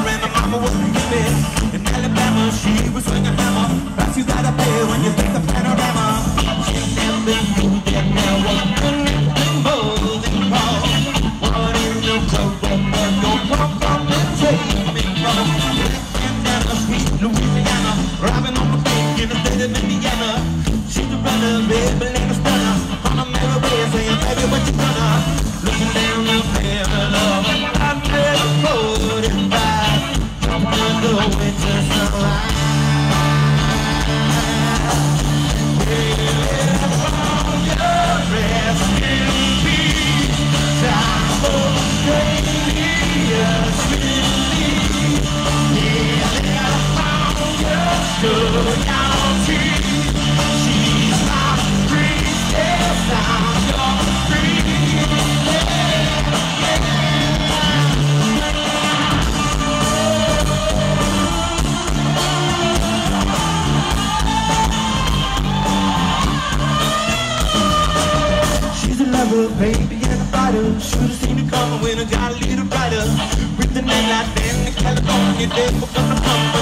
and her mama was hippie. In Alabama, she was swinging a hammer. Price you gotta pay when you think the panorama. She never knew that there was wrong. What in street, Louisiana, robbing on the bank in the state of. Baby, and a fighter. Should've seen it coming when I got a little brighter. With the night light and the California day, we're gonna come,